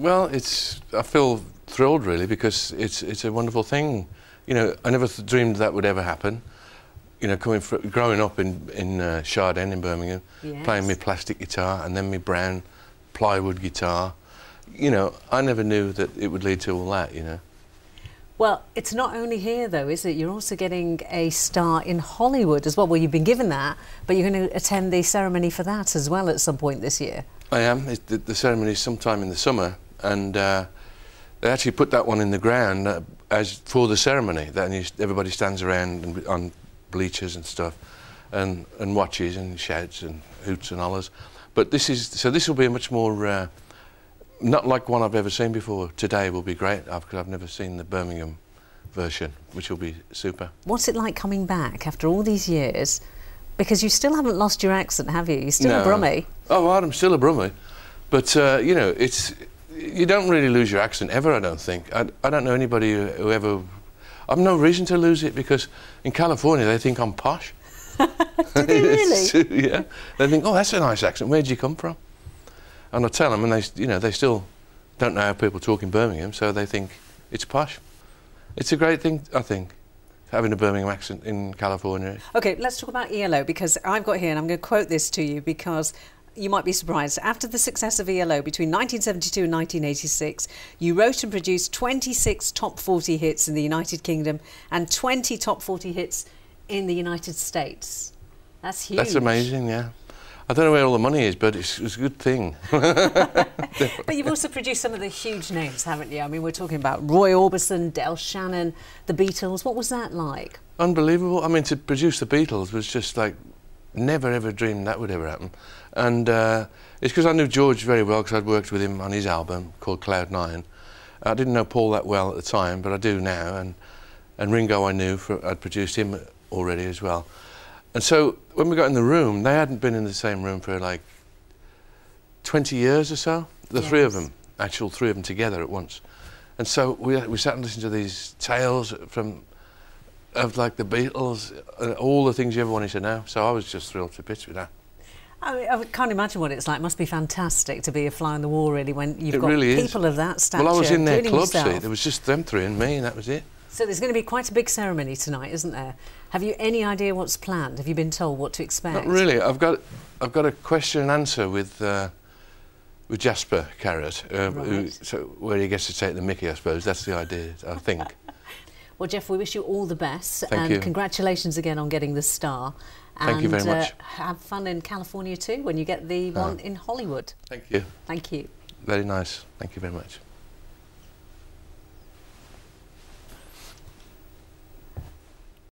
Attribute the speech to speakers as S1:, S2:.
S1: Well, it's I feel thrilled really because it's it's a wonderful thing. You know, I never th- dreamed that would ever happen. You know, coming fr- growing up in in uh, Shard End in Birmingham,
S2: Yes.
S1: playing my plastic guitar and then my brown plywood guitar. You know, I never knew that it would lead to all that. You know.
S2: Well, it's not only here, though, is it? You're also getting a star in Hollywood as well. Well, you've been given that, but you're going to attend the ceremony for that as well at some point this year.
S1: I am. It's the, the ceremony is sometime in the summer, and uh, they actually put that one in the ground uh, as for the ceremony. Then you, everybody stands around and, on bleachers and stuff, and and watches and shouts and hoots and hollers. But this is so. This will be a much more uh, not like one I've ever seen before. Today will be great because I've never seen the Birmingham version, which will be super.
S2: What's it like coming back after all these years? Because you still haven't lost your accent, have you? You're still a
S1: No.
S2: Brummie.
S1: Oh, well, I'm still a Brummie, but uh, you know, it's you don't really lose your accent ever. I don't think. I, I don't know anybody who, who ever. I've no reason to lose it because in California they think I'm posh.
S2: Do they really?
S1: Yeah, they think, oh, that's a nice accent. Where'd you come from? And I tell them, and they, you know, they still don't know how people talk in Birmingham, so they think it's posh. It's a great thing, I think, having a Birmingham accent in California.
S2: Okay, let's talk about ELO because I've got here, and I'm going to quote this to you because you might be surprised. After the success of ELO between 1972 and 1986, you wrote and produced 26 top 40 hits in the United Kingdom and 20 top 40 hits in the United States. That's huge.
S1: That's amazing, yeah. I don't know where all the money is, but it's, it's a good thing.
S2: But you've also produced some of the huge names, haven't you? I mean, we're talking about Roy Orbison, Del Shannon, the Beatles. What was that like?
S1: Unbelievable. I mean, to produce the Beatles was just like never ever dreamed that would ever happen. And uh, it's because I knew George very well because I'd worked with him on his album called Cloud Nine. I didn't know Paul that well at the time, but I do now. And and Ringo I knew, for, I'd produced him already as well. And so when we got in the room, they hadn't been in the same room for like 20 years or so. The three of them, actual three of them together at once. And so we, we sat and listened to these tales from of like the Beatles, uh, all the things you ever wanted to know. So I was just thrilled to bits with that.
S2: I, mean, I can't imagine what it's like. It must be fantastic to be a fly on the wall, really, when you've
S1: it
S2: got
S1: really is.
S2: people of that stature.
S1: Well, I was in their club, see. There was just them three and me, and that was it.
S2: So there's going to be quite a big ceremony tonight, isn't there? Have you any idea what's planned? Have you been told what to expect?
S1: Not really. I've got, I've got a question and answer with, uh, with Jasper Carrott, uh, who, so where he gets to take the Mickey, I suppose. That's the idea, I think.
S2: Well, Jeff, we wish you all the best,
S1: Thank
S2: and
S1: you.
S2: congratulations again on getting the star.
S1: Thank
S2: and,
S1: you very
S2: uh,
S1: much.
S2: have fun in California too when you get the one in Hollywood.
S1: Thank you.
S2: Thank you.
S1: Very nice. Thank you very much.